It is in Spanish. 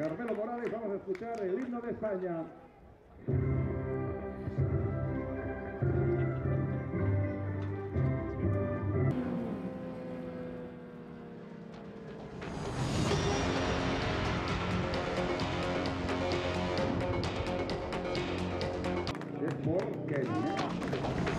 Carmelo Morales, vamos a escuchar el himno de España. Es